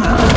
Ah!